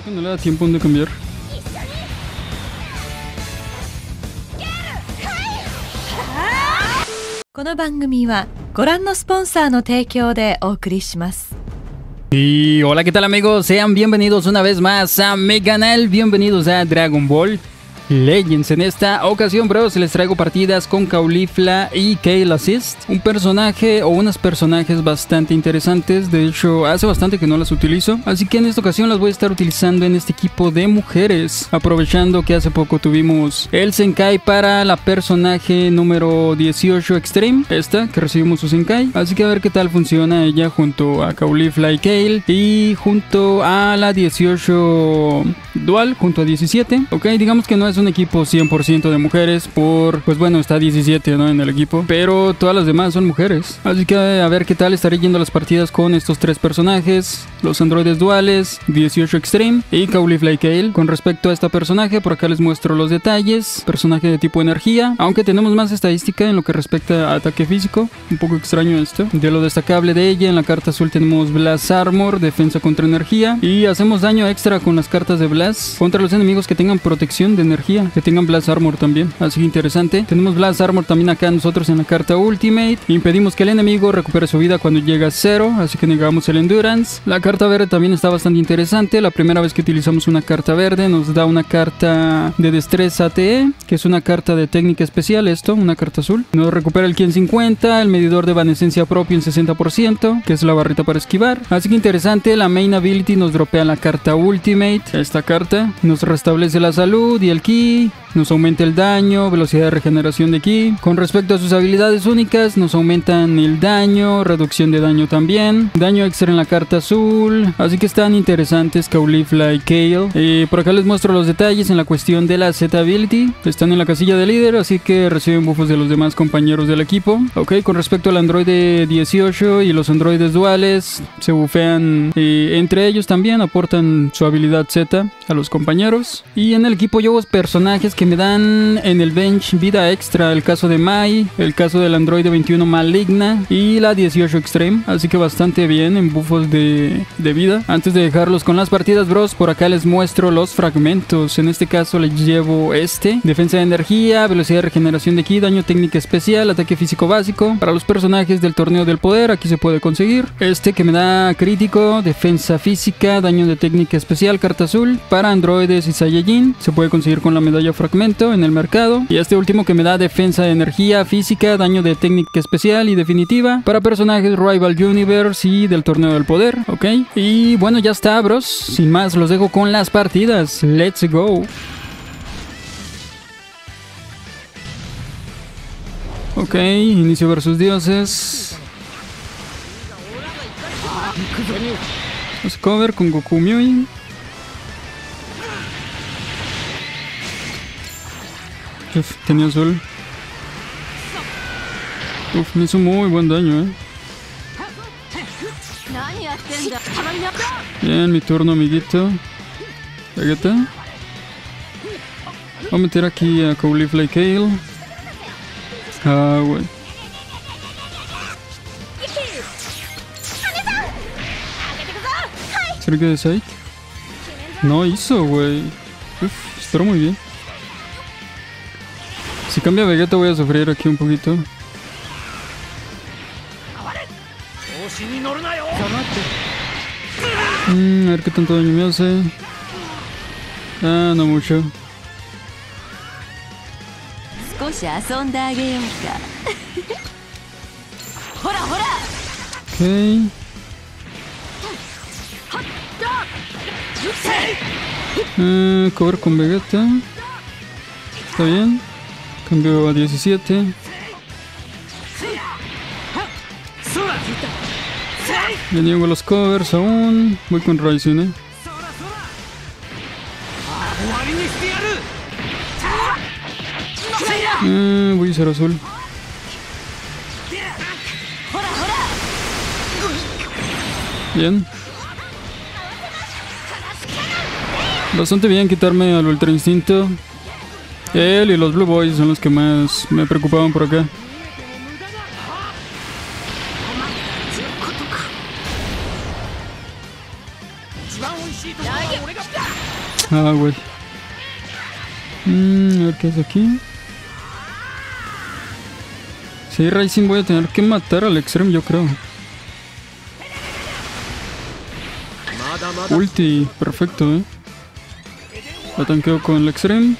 No le da tiempo de cambiar. この番組はご覧のスポンサーの提供でお送りします Y hola, ¿qué tal amigos? Sean bienvenidos una vez más a mi canal, bienvenidos a Dragon Ball Legends. En esta ocasión, bros, les traigo partidas con Caulifla y Kale Assist. Un personaje o unas personajes bastante interesantes. De hecho, hace bastante que no las utilizo. Así que en esta ocasión las voy a estar utilizando en este equipo de mujeres. Aprovechando que hace poco tuvimos el Senkai para la personaje número 18 Extreme. Esta, que recibimos su Senkai. Así que a ver qué tal funciona ella junto a Caulifla y Kale. Y junto a la 18 Dual, junto a 17. Ok, digamos que no es un equipo 100% de mujeres por, pues bueno, está 17 ¿no? en el equipo, pero todas las demás son mujeres. Así que a ver qué tal estaré yendo las partidas con estos tres personajes, los androides duales, 18 Extreme y Caulifla Kale. Con respecto a esta personaje, por acá les muestro los detalles. Personaje de tipo energía, aunque tenemos más estadística en lo que respecta a ataque físico. Un poco extraño esto. De lo destacable de ella, en la carta azul tenemos Blast Armor, defensa contra energía y hacemos daño extra con las cartas de Blast contra los enemigos que tengan protección de energía que tengan Blast Armor también. Así que interesante. Tenemos Blast Armor también acá nosotros en la carta Ultimate. Impedimos que el enemigo recupere su vida cuando llega a cero, así que negamos el Endurance. La carta verde también está bastante interesante. La primera vez que utilizamos una carta verde nos da una carta de destreza ATE, que es una carta de técnica especial, esto, una carta azul. Nos recupera el Ki en 50, el medidor de evanescencia propio en 60%, que es la barrita para esquivar. Así que interesante, la main ability nos dropea la carta Ultimate, esta carta. Nos restablece la salud y el Ki Bye. Nos aumenta el daño, velocidad de regeneración de ki. Con respecto a sus habilidades únicas, nos aumentan el daño, reducción de daño también, daño extra en la carta azul. Así que están interesantes Caulifla y Kale. Eh, por acá les muestro los detalles en la cuestión de la Z ability. Están en la casilla de líder, así que reciben buffos de los demás compañeros del equipo. Ok, con respecto al androide 18 y los androides duales, se bufean eh, entre ellos también, aportan su habilidad Z a los compañeros. Y en el equipo yo personajes que me dan en el bench vida extra. El caso de Mai, el caso del androide 21 Maligna y la 18 Extreme. Así que bastante bien en buffos de, de vida. Antes de dejarlos con las partidas, bros, por acá les muestro los fragmentos. En este caso les llevo este. Defensa de energía, velocidad de regeneración de ki, daño técnica especial, ataque físico básico. Para los personajes del torneo del poder, aquí se puede conseguir. Este que me da crítico, defensa física, daño de técnica especial, carta azul. Para androides y Saiyajin, se puede conseguir con la medalla en el mercado. Y este último que me da defensa de energía, física, daño de técnica especial y definitiva para personajes Rival Universe y del torneo del poder, ¿ok? Y bueno, ya está, bros. Sin más, los dejo con las partidas. Let's go. Ok, inicio versus dioses. A cover con Goku Myui. Tenía sol. Uf, me hizo muy buen daño, eh. Bien, mi turno, amiguito. Vegeta. Voy a meter aquí a Caulifla y Kale. Ah, güey. ¿Cerca de Sight? No hizo, güey. Uf, espero muy bien. Si cambia Vegeta voy a sufrir aquí un poquito. Mm, a ver qué tanto daño me hace. Ah, no mucho. Okay. Ah, Cover con Vegeta. Está bien. Cambio a 17. Ya niego los covers aún. Voy con Ryzen, eh. Ah, voy a usar azul. Bien. Bastante bien quitarme al Ultra Instinto. Él y los Blue Boys son los que más me preocupaban por acá. Ah, güey. Mm, a ver qué es aquí. Sí, Racing voy a tener que matar al Extreme, yo creo. Ulti, perfecto, eh. La tanqueo con el Extreme.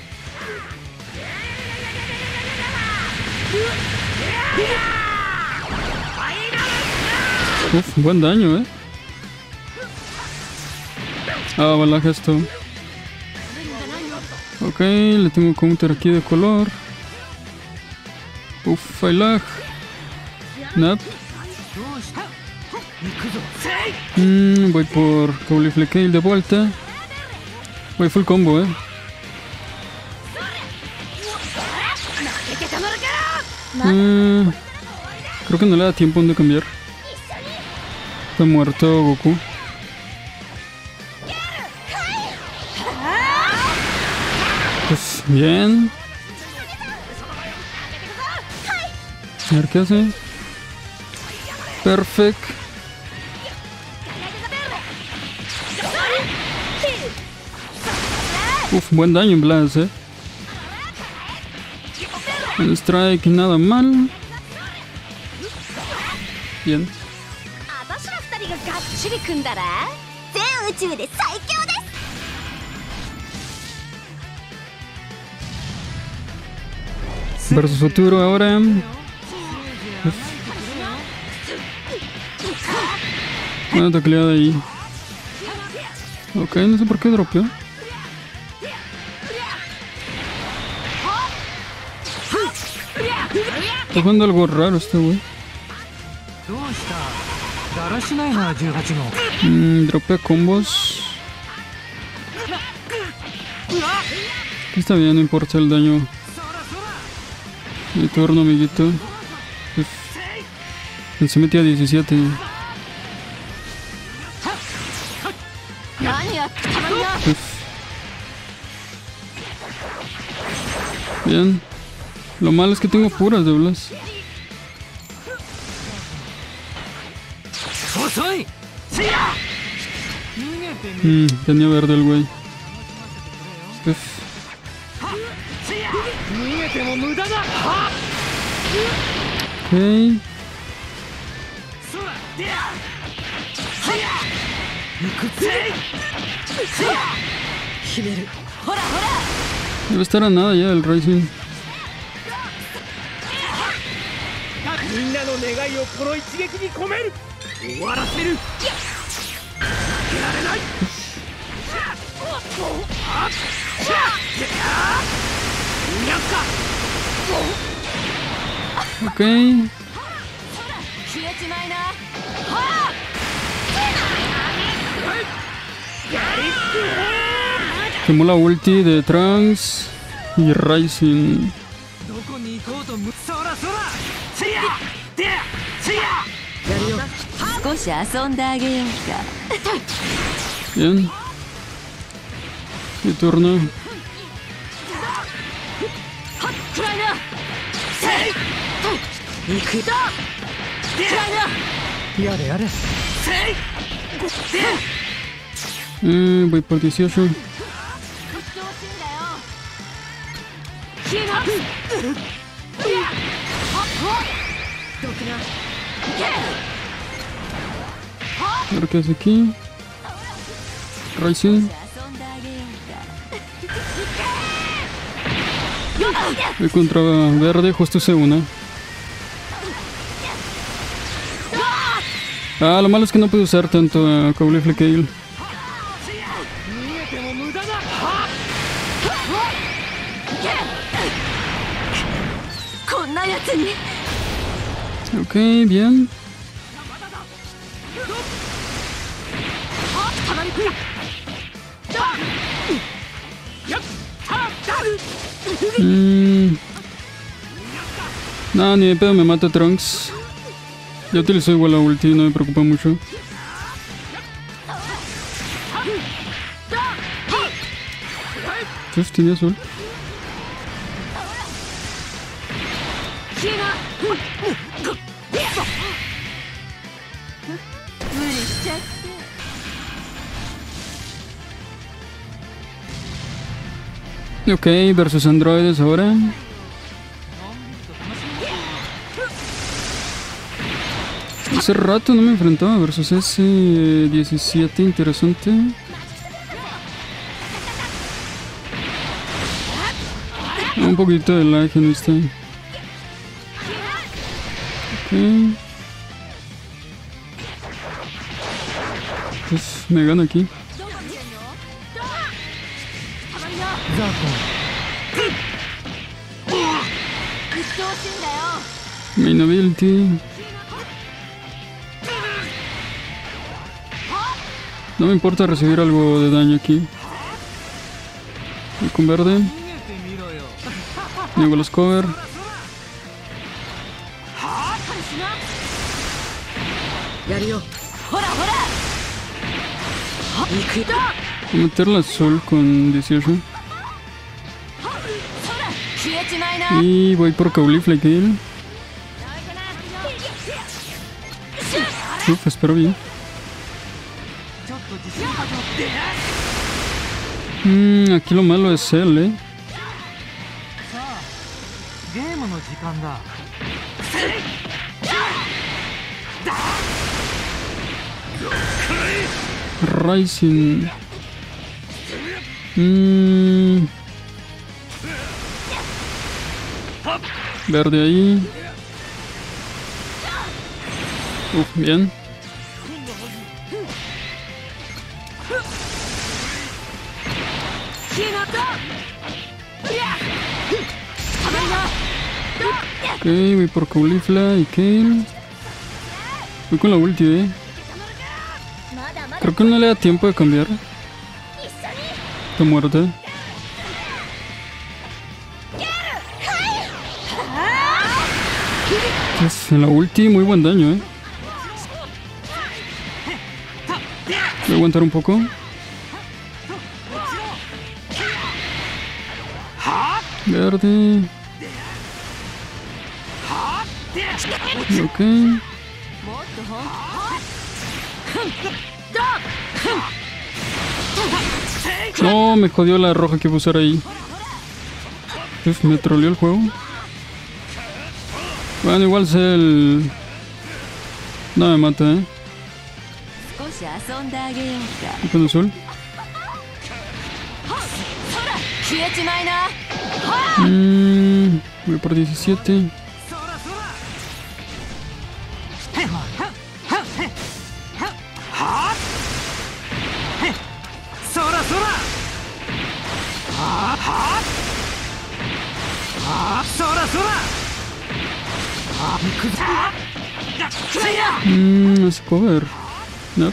Uf, buen daño, eh. Ah, balaja esto. Ok, le tengo counter aquí de color. Uf, hay lag. Nap. Mm, voy por Caulifle Kale de vuelta. Voy full combo, eh. Mm, creo que no le da tiempo de cambiar. Está muerto Goku. Pues bien. A ver qué hace. Perfect. Uf, buen daño en Blast, eh. Strike, nada mal. Bien. Versus futuro ahora. Una tacleada ahí. Ok, no sé por qué dropeó. Está jugando algo raro este güey. Mm, dropea combos. Está bien, no importa el daño. Mi turno, amiguito. Se metía 17. Uf. Bien. Lo malo es que tengo puras de Blas. Mm, tenía verde el güey. Este okay. Debe estar a nada ya el Racing. みんなの願いをこの一撃に込める終わらせる Ok. 消えちまいな Quemó la ulti de Trunks y Rising. 少し遊んであげようか。Bien. Mi turno. Eh, voy por 18. A ver qué hace aquí. Racing. Voy contra verde, justo se una. Ah, lo malo es que no puedo usar tanto a Caulifle Kale. Ok, bien. Mm. No, ni de pedo me mata Trunks. Ya utilizo igual la ulti, no me preocupa mucho. Entonces tiene azul. 無理しちゃって Ok, versus androides ahora. Hace rato no me enfrentaba versus ese 17 interesante. Un poquito de lag en este. Pues me gana aquí. No me importa recibir algo de daño aquí. Con verde. Niego los cover. Meterla al sol con 18. Y voy por Caulifle Kill. Uf, espero bien. Mm, aquí lo malo es él, eh. Rising. Mm. Verde ahí. Uf, bien. Ok, voy por Caulifla y Kale. Voy con la ulti, eh. Creo que no le da tiempo de cambiar. Te muerde. Pues en la ulti muy buen daño, eh. Voy a aguantar un poco. Verde. Ok. No, me jodió la roja que usar ahí. Uf, me troleó el juego. Bueno, igual es el... No me mata, ¿eh? Con el sol. Mm, voy por 17. Mm, es cover. No.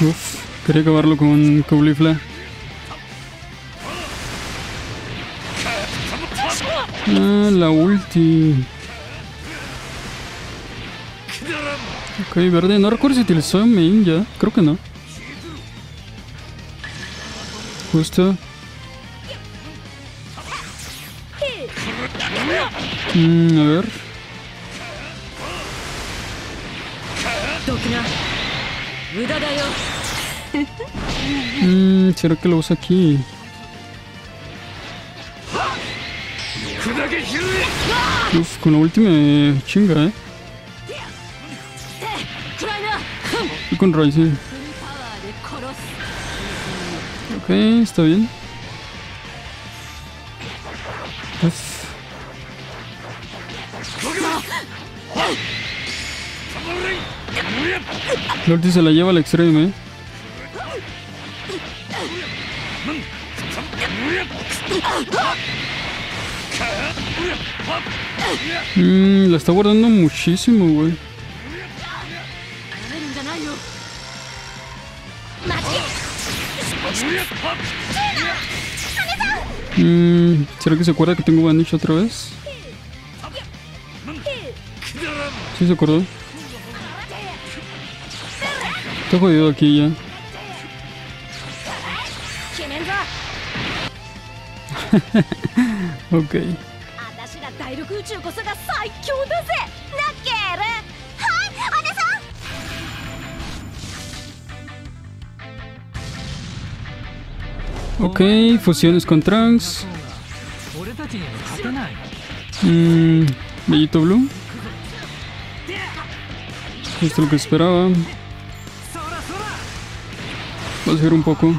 Uf, quería acabarlo con Caulifla. Ah, la ulti. Ok, verde. No recuerdo si utilizó main ya. Creo que no. Justo. Mm, a ver. Mm, ¿Será que lo usa aquí? Uf, con la última chinga, ¿eh? Y con Ryzen. Ok, está bien. Lorty se la lleva al extremo, ¿eh? Mm, la está guardando muchísimo, güey. Mm, ¿Será que se acuerda que tengo Vanish otra vez? Sí, se acordó. Está jodido aquí ya. ok. Ok, fusiones con Trunks. Mmm, Bellito Blue. Esto es lo que esperaba. ¿Vas a ver un poco?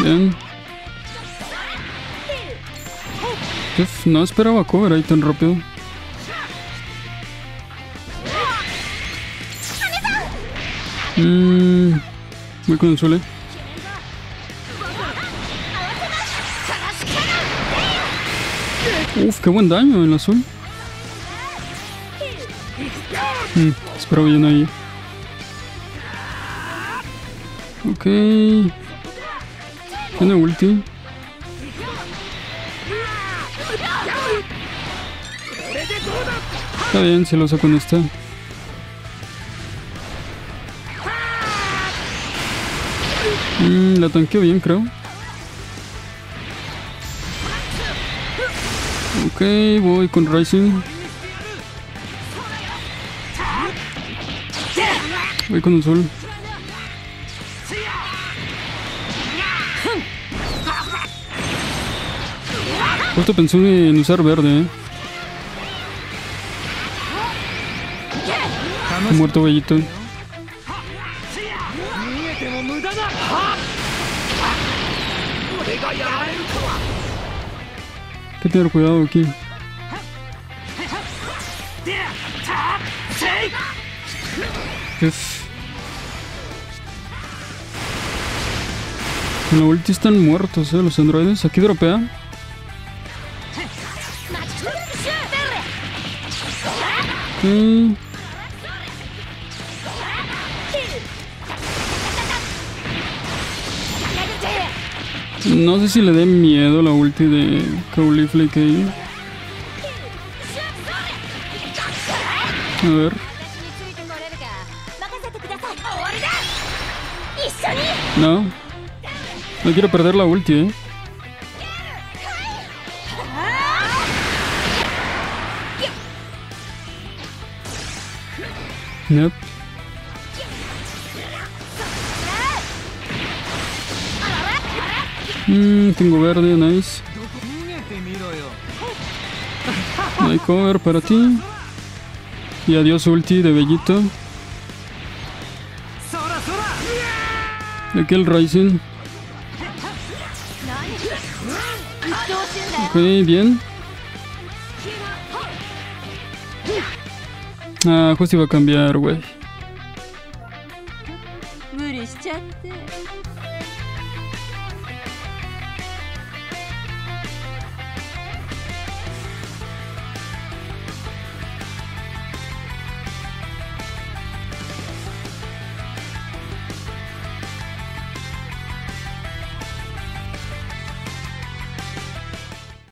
Bien. Uf, no esperaba cover ahí tan rápido. Mm, voy con el suele. Uf, qué buen daño en azul. Mm, espero bien ahí. Ok. Tiene ulti. Está bien, se lo saco con esta. Mm, la tanqueo bien, creo. Ok, voy con Rising. Voy con el sol. Justo pensé en usar verde, eh. Muerto bellito. que tener cuidado aquí. La ulti están muertos, eh, los androides. Aquí dropea. Mm. No sé si le dé miedo la ulti de Caulifle que A ver. No. No quiero perder la ulti, eh. Mmm, tengo verde, nice. No hay cover para ti. Y adiós ulti de Bellito. Aquí el Rising. Ok, bien. Ah, justo iba a cambiar, güey.